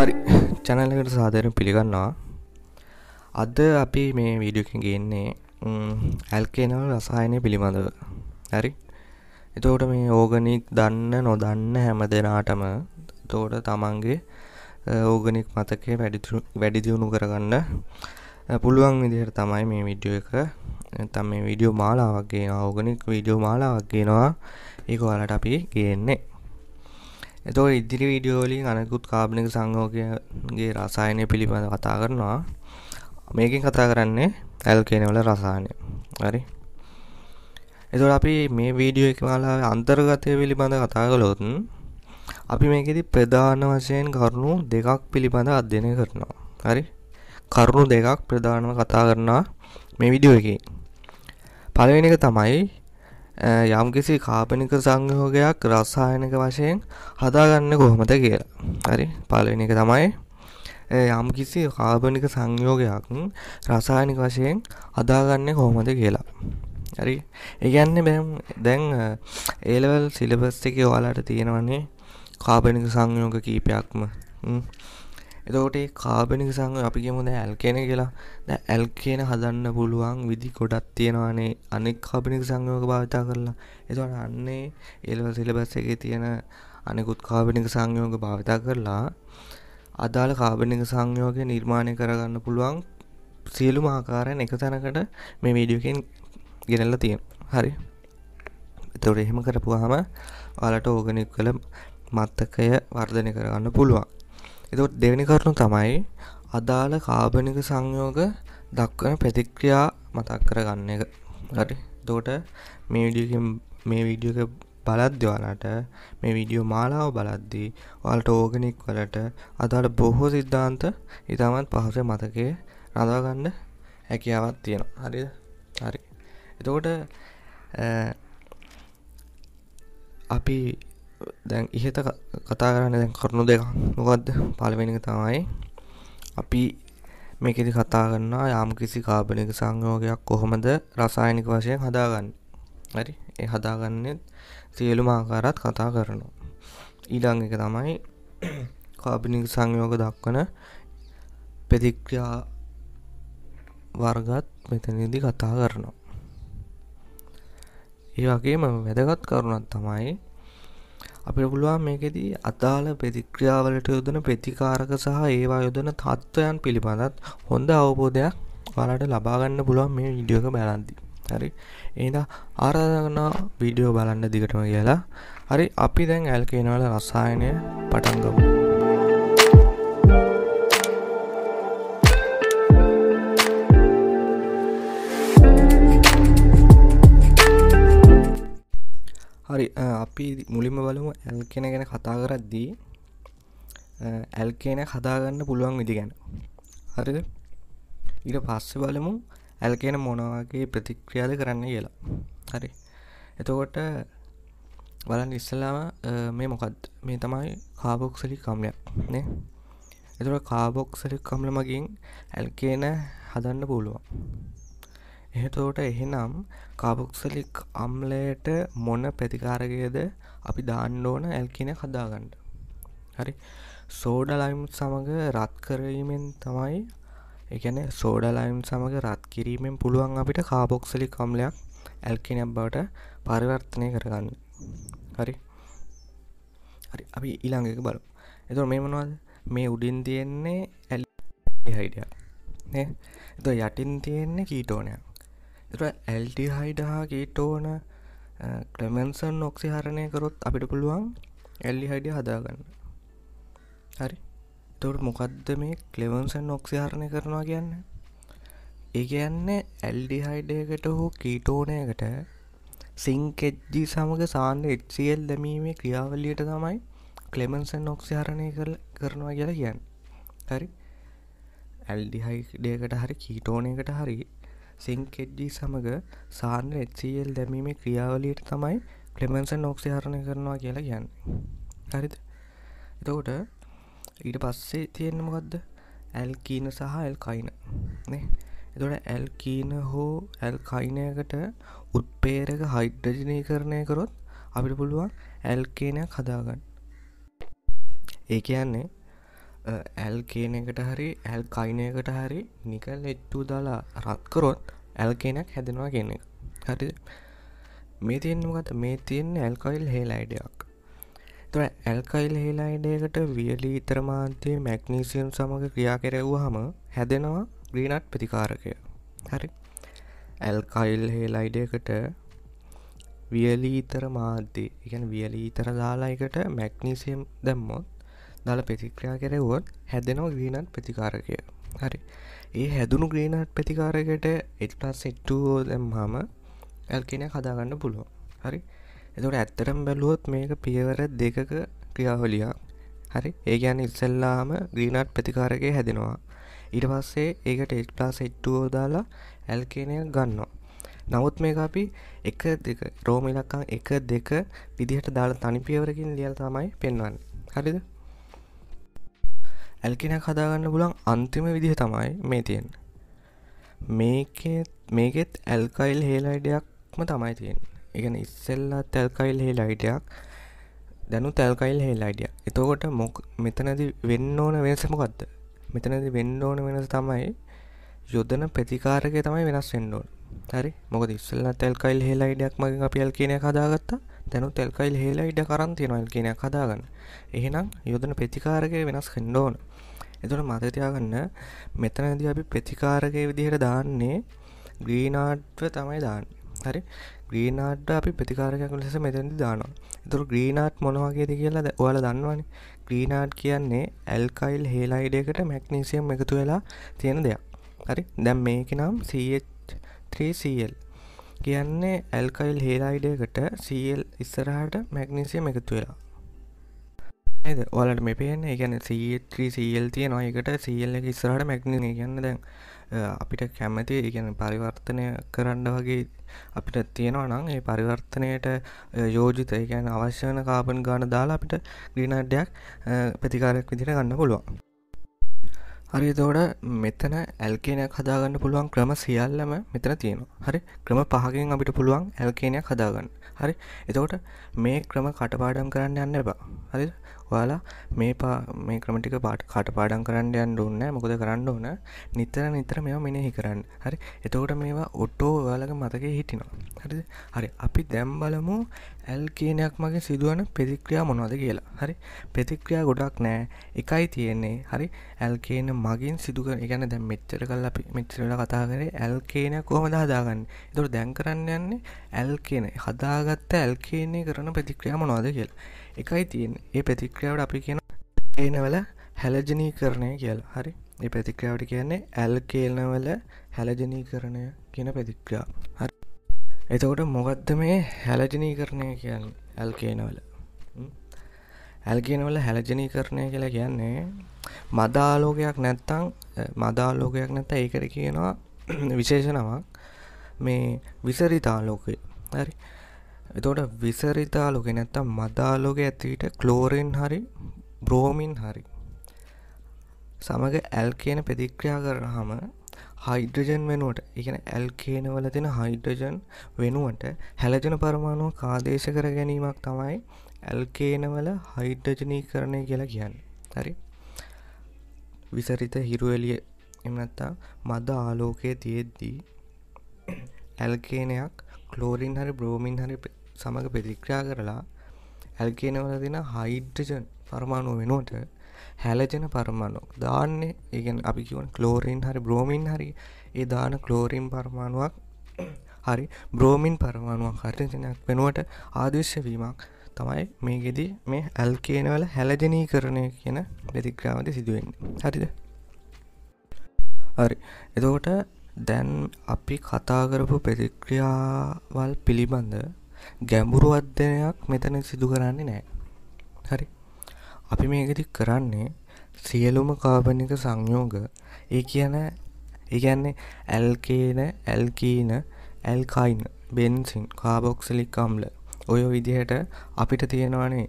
හරි. චැනලකට සාධරෙන් පිළිගන්නවා. අද අපි මේ වීඩියෝකින් ගන්නේ ඇල්කේනව රසායනය පිළිබඳව. හරි? එතෝට මේ ඕගනික් දන්න නොදන්න හැම දෙනාටම තෝට තමන්ගේ ඕගනික් මතකය වැඩිදියුණු කරගන්න පුළුවන් විදිහට තමයි මේ විඩියෝ එක තම මේ විඩියෝ මාලාවක්ගේ ඕගනික් වීඩියෝ මාලාවක්ගේනවා ඒක ඔයාලට අපි ගේන්නේ. එතෝ ඉදිරි වීඩියෝලින් අනකුත් කාබනික සංයෝගගේ රසායනය පිළිබඳ කතා කරනවා. මේකින් කතා කරන්නේ ඇල් කියනවල රසායනය. හරි. එතොට අපි මේ වීඩියෝ එක මාලා අන්තර්ගතය පිළිබඳ කතා කළොතුන් අපි මේකෙති ප්‍රධාන වශයෙන් කරුණු දෙකක් පිළිබඳ අධ්‍යනය කරනවා. හරි. කරුණු දෙකක් ප්‍රධානව කතා කරනවා මේ විඩියෝ එක. පළවෙනි එක තමයි යම්කිසි කාපනික සංයෝගයක් රසායනක වශයෙන් හදාගන්න කොහොමද කියලා. හරි? පලවෙනි එක තමයි යම්කිසි කාබනික සංයෝගයක් රසායනික වශයෙන් හදාගන්න කොහොමද කියලා. හරි? ඒගැන්න බැම් දැන් ඒලවල් සිලබස් එක ඔයාලාට තියෙනවන්නේ කාබනික සංයෝග කීපයක්ම. එතකොට කාබනික සංග අපි කියමුද ඇල් කියන කියලා. ඇල් කියන හදන්න පුළුවන් විදි ගොඩක් තියෙනවානේ. අනෙක් කාබනික සංයෝග භාවිතා කරලා. එතවට අන්නේ එල්ව සිලබස් එක තියෙන අනෙකුත් කාබනික සංයෝග භාවිතා කරලා අදාළ කාබනික සංයෝගය නිර්මාණය කරගන්න පුළුවන් සියලුම ආකාරයෙන් එක තැනකට මේ වීඩියෝකෙන් ගෙනල්ල තියෙන හරි. එතවට එහෙම කරපුවාහම ඔයාලට ඕගනික් කළ මත්තකය වර්ධනය කරගන්න පුළුවන්. එතොත් දෙවැනි කරනු තමයි අදාළ කාබනික සංයෝග දක්වන ප්‍රතික්‍රියා මතක් කරගන්න එක. හරි? දෝට මේ විඩිය මේ විඩියක බලද්‍යවාලට මේ විඩියෝ මාලාව බලද්දී වල්ට ඕගනික් වලට අදාළ බොහෝ සිද්ධාන්ත ඉතාමත් පහසේ මතකය රඳවාගන්න හැකියාවත් තියෙන හරි හරි. එතකොට අපි දැන් ඉහත කතා කරන්න දැන් කරුණු දෙක මොකක්ද පළවෙනික තමයි අපි මේකෙදි කතා කරන්නා යම් කිසි කාබනික සංයෝගයක් කොහොමද රසායනික වශයෙන් හදාගන්න? හරි? ඒ හදාගන්නෙත් සියලුම ආකාරات කතා කරනවා. ඊළඟ එක තමයි කාබනික සංයෝග දක්වන ප්‍රතික්‍රියා වර්ගත් මෙතනදී කතා කරනවා. ඒ වගේම වැදගත් කරුණක් තමයි අපිට පුළුවන් මේකෙදී අදාළ ප්‍රතික්‍රියාවලට යොදන ප්‍රතිකාරක සහ ඒවා යොදන තත්ත්වයන් පිළිබඳත් හොඳ අවබෝධයක් ඔයාලට ලබා ගන්න පුළුවන් මේ වීඩියෝ එක බලද්දී. හරි. එහෙනම් ආරාධනා කරනවා වීඩියෝ බලන්න දිගටම කියලා. හරි අපි දැන් ඇල්කේන වල රසායනය පටන් හරි අපි මුලින්ම බලමු ඇල් කෙන ගැන කතා කරද්දී ඇල් කියන හදාගන්න පුළුවන් විදි ගැන. හරිද? ඊට පස්ස බලමු ඇල් කියන මොනවාගේ ප්‍රතික්‍රියාද කරන්න කියලා. හරි. එතකොට බලන් ඉස්සලාම මේ මොකක්ද මේ තමයි කාබොක්සලි කම්ලයක් නේ? එතුට කාබොක්සලි කම්ල මගින් ඇල් කියන හදන්න පුළුවන්. එහෙතෝට එහෙනම් කාබොක්සලික් අම්ලයට මොන ප්‍රතිකාරකයද අපි දාන්න ඕන ඇල්කින හදාගන්න හරි සෝඩලයිම් සමඟ රත් කරවීමෙන් තමයි එකන සෝඩලයිම් සමඟ රත් කිරීමෙන් පුළුවන් අපිට කාබොක්සලි කම්ලයක් ඇල්කිනයක් බවට පරිවර්තනය කරගන්න හරි හරි අපි ඊළඟ එක බලු එතුර මේ මොනවද මේ උඩින් තියෙන්නේ ඇල් හයිඩිය එ යටින් තියෙන්නේ කීටෝනයක් එතුර ඇල්ඩිහයිඩ හා කීටෝන ක්‍රමන්සන් නොක්සි හරණය කරොත් අපිට පුළුවන් ඇල්ලි හයිඩිය හදාගන්න. හරි. තොට මොකක්ද මේ ක්ලෙවන්සන් නොක්සි හරණය කරනවා කියන්න? ඒ කියන්නේ ඇල්ඩිහයිඩයකට හෝ කීටෝනයකට සිංකෙජ්ජි සමඟ සාන්ඩ එච්සිල් දැමීමේ ක්‍රියාවලියට තමයි ක්ලෙමන්සන් නොක්සි හරණය කරනවා කියලා කියන්න. හරි. ඇල්ඩිහයිඩයකට හරි කීටෝනයකට හරි සිංකෙඩ්ඩි සමඟ සාන්න එල් දැමීමේ ක්‍රියාවලියට තමයි ක්ලෙමන්සන් නොක්සි හරණය කරනවා කියලා කියන්න. හරිද? එතකොට ඊට පස්සේ තියෙන්න්නමකක්ද ඇල් කීන සහ ඇල් කයින නේ? එතොට ඇල් කීන හෝ ඇල් කයිනයකට උත්පේරක හයිඩ්‍රජනය කරණය කරොත් අපිට පුළුවන් ඇල් කේනයක් හදාගන්න. ඒ කියන්නේ ඇල් කියන එකට හරි ඇල් කයිනයකට හරි නිකල් එට්ටු දාලා රත්කරොත් ඇල් කියනක් හැදෙනවා කියන එක. හරි මේ තියෙන්න්නගත මේ තියෙන් ඇල්කයිල් හේලයිඩයක් තුර ඇල්කයිල් හේලයිඩයකට වියලි ඉතර මාන්තය මැක්නීසියම් සමඟ ක්‍රියා කෙරෙව්ව හම හැදෙනවා ග්‍රීනට් ප්‍රතිකාරකය. හරි? ඇල්කයිල් හේලයිඩයකට වියලීතර මාධ්‍ය එකන වියලීතර දාලායකට මැක්නීසියම් දැම්මොත් දළ ප්‍රතික්‍රියා කෙරෙවොත් හැදෙනවා ග්‍රීනට් ප්‍රතිකාරකය. හරි. ඒ හැදුණු ග්‍රීනට් ප්‍රතිකාරකට එට්ලස් එට්ටෝ දැම්හම ඇල්කෙන හදාගන්න පුළුව හරි. එතට ඇත්තරම් බැලුවොත් මේක පියවර දෙකක ක්‍රියාවලියක්. හරි. ඒ ගැන ඉස්සල්ලාම ග්‍රීනට් ප්‍රතිකාරකය හැදෙනවා. ඊට පස්සේ ඒකට එක්ලාස් එට්ටුවෝ දාලා ඇල්කේනය ගන්නවා. නමුත් මේ අපි එක දෙක රෝමිලක්කං එක දෙක විදිහට දාල තනි පියවරකින් ලියල් තමයි පෙන්වන්න. හරිද? ඇල්කිනක් හදාගන්න පුලන් අන්තිම විදිහ තමයි මේ තියෙන් මේකෙත් මේකෙත් ඇල්කයිල් හේලයිඩයක්ම තමයි තියෙන් එකන ඉස්සෙල්ලා තැල්කයිල් හේලයිඩයක් දැනු තැල්කයිල් හේලයිඩිය එතකොට මොක් මෙතනද වෙන්න ඕන වෙනසමකක්ද මෙතනද වෙන්න ඕන වෙනස තමයි යොදන ප්‍රතිකාරක තමයි වෙනස් වෙන්න ඕන. හරි? මොකද ඉස්සල්ලා තෙල්කයිල් හෙලයිඩයක් මගින් අපි ඇල්කේනයක් හදාගත්තා. දැනුත් තෙල්කයිල් හෙලයිඩ කරන් තියෙනවා ඇල්කේනයක් හදාගන්න. එහෙනම් යොදන ප්‍රතිකාරකය වෙනස් වෙන්න ඕන එතකොට මතක තියාගන්න මෙතනදී අපි ප්‍රතිකාරකයේ විදිහට දාන්නේ ග්‍රීනාඩ්ව තමයි දාන්නේ. හරි? ග්‍රීනාඩ්ඩ අපි ප්‍රතිකාරකයක් ලෙස මෙතැදි දානවා. එතුර ග්‍රීනාට් මොනවගේද කියලා ඔයාල දන්නවනේ? ග්‍රීනාඩ් කියන්නේ ඇල්කයිල් හේලයිඩයකට මැක්නීසියම් එකතු වෙලා තියෙන දෙයක්. හරි? දැම් මේක නම් සH 3CL කියන්නේ ඇල්කයිල් හේලායිඩයකට CL ඉස්සරහට මැග්නිසියම් එකතු වෙලා. ඇද ඔලට මේ පේන ගැන C3CL තිය නොයකට CL එක ඉස්සරහට මැග්නි ගන්න දැන් අපිට කැමති ගැන පරිවර්තනය කරන්න වගේ අපිට තියෙනවා නම් ඒ පරිවර්තනයට යෝජිත ගැන අවශ්‍යන කාපන් ගාන දාලා අපිට ග්‍රීනඩ්ඩයක් ප්‍රතිකාරයක් විදිට ගන්න පුළුවන්. හරි තෝට මෙතන ඇල්කේනයක් හදාගන්න පුළුවන් ක්‍රම සියල්ලම මෙතන තියෙනවා. හරි? ක්‍රම පහකින් අපිට පුළුවන් ඇල්කේනයක් හදාගන්න. හරි? එතකොට මේ ක්‍රම කටපාඩම් කරන්න යන්න එපා. හරි ඔයාලා මේ පා මේ ක්‍රමටික පාට කටපාඩම් කරන්න යන්න ඕන්න මොකද කරන්න ඕන? නිතර නිතර මෙවා මෙනෙහි කරන්න. හරි? එතකොට මේවා ඔට්ටෝ ඔයාලක මතක හිටිනවා. හරි හරි. අපි දැම් බලමු ඇල් කියනයක් මගේ සිදුවන ප්‍රතික්‍රියා මොනවද කියලා. හරි? ප්‍රතික්‍රියා ගොඩක් නෑ. එකයි තියෙන්නේ. හරි? ඇල් කියන මගින් සිදුක ගැන දැම් මෙච්චර කල් අපි මෙච්චරල කතා කරේ ඇල් කියනයක් කොහොමද හදාගන්න? එතුට දැන් කරන්න යන්නේ ඇල් කියන හදාගත්ත ඇල් කියන්නේ කරන ප්‍රතික්‍රියා මොනවද කියලා. එකයි තියෙන් ඒ ප්‍රතික්‍රියාවට අපි කියන ඒනවල හැලජනී කරණය කියලා. හරි? ඒ ප්‍රතික්‍රියාවට කියන්නේ ඇල් කියනවල හැලජනී කරණය කියන ප්‍රතික්‍රියා. හරි? එතකොට මොකක්ද මේ හැලජනී කරණය කියන්න ඇල් කියනවල ඇල්ගේනවල හැලජනී කරණය කියලා කියන්නේ මදාලෝකයක් නැත්තං මදාලෝකයක් නැත්ත ඒකට කියනවා විශේෂනමක් මේ විසරිතාලෝකය. හරි? එතෝට විසරිතාලෝක නැත්තම් මදාලෝක ඇතිට කලෝරෙන් හරි බ්‍රෝමින් හරි සමග ඇල් කියන ප්‍රතික්‍රියා කරනහම හයිඩ්‍රජන් වෙනුවට ඉගෙන ඇල් කියනවල තින හයිඩ්‍රජන් වෙනුවට හැලජන පරමාණුව කාදේශ කර ගැනීමක් තමයි ඇල්කේනවල හයිඩ්‍රජනී කරණය කියලා කියන්න. හරි? විසරිත හිරුවලිය එමනත්තා මද ආලෝකය තියෙද්දී ඇල්කේනයක් කලෝරින් හරි බ්‍රෝමින් හරි සමඟ ප්‍රතික්‍රියා කරලා ඇල්කේනවල තින හයිඩ්‍රජන් පරමාණුව වෙනුවට හැලජන පරමාණු දාන්නේ ඒගැන් අපි කිවන කලෝරීන් හරි බ්‍රෝමින් හරි ඒ දාන කලෝරීන් පරමාණුවක් හරි බ්‍රෝමින් පරමාණුවක් හරිජනයක් වෙනුවට ආදේශවීමක් තමයි මේගෙදී මේ ඇල් කියනවල හැලජනී කරණය කියන ප්‍රතික්‍රාවද සිදුවෙන්නේ. හරිද? හරි. එතකොට දැන් අපි කතා කරපු ප්‍රතික්‍රියාවල් පිළිබඳ ගැඹුරු අධ්‍යනයක් මෙතන සිදු කරන්නේ නෑ හරි. අපි මේකෙදි කරන්නේ සියලුම කාබනික සංයෝග. ඒ කියන ඒගැන්නේ ඇල්කේන ඇල්කීන ඇල්කයින් බෙන්සින් කාබොක්සලික් අම්ල. ඔය විදිහට අපිට තියෙනවානේ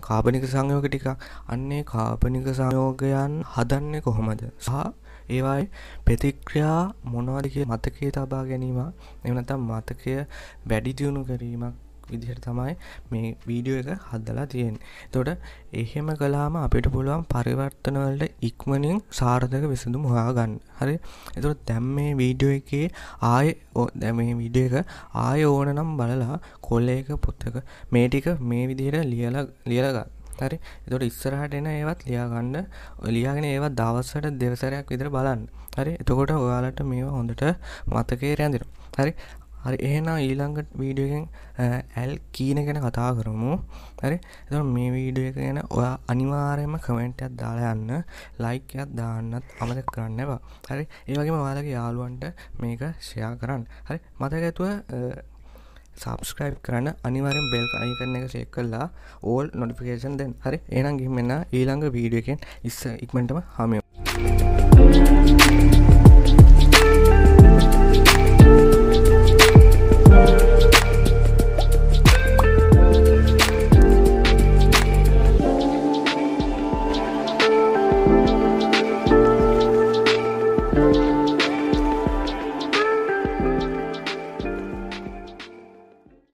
කාබනික සංයෝග ටික. අන්නේ කාබනික සංයෝගයන් හදන්නේ කොහොමද? සහ ඒවායි ප්‍රතික්‍රියා මොනවදක මතකයේ තබා ගැනීම එමනතම් මතකය වැඩි දියුණු කිරීමක් විදිහට තමයි මේ වීඩියෝ එක හදලා තියෙන තොට එහෙම කලාම අපිට පුළුවන් පරිවර්තනවලට ඉක්මනින් සාර්ථක විසඳුම් හොයා ගන්න. හරි? එතුට දැම් මේ වීඩියෝ එකේ ආය දැම විඩිය එක ආය ඕන නම් බලලා කොල්ල එක පොත්තක මේ ටික මේ විදිහට ලියලා ලියලගන්න හරි. එතොට ඉස්සරහට එන ඒවත් ලියාගන්න ලියාගෙන ඒවත් දවස්සට දෙවසරයක් විදිර බලන්න. හරි. එතකොට ඔයාලට මේවා හොඳට මතකේ රැඳිර හරි. හරි. එහෙනම් ඊළඟට වීඩියෝගෙන් ඇල් කීන ගැන කතා කරමු. හරි. එ මේ වීඩියෝ එක ගැන ඔයා අනිවාරයම කමෙන්ටයක් දාලා යන්න ලයිකයක් දාන්නත් අමද කරන්න එවා හරි. ඒවගේම වාලගේ යාළුවන්ට මේක ෂයා කරන්න. හරි. මතක ඇතුව සබස්ක්‍රයිබ් කරන්න අනිවාරෙන් බෙල් අයි කරන එක සෙක් කල්ලා ඕල් නොටිෆිකේෂන් දෙන් හරි? ඒනම් ගිහිමෙන්න ඊළඟ වීඩියකෙන් ඉස්ස ඉක්මටම හමයෝ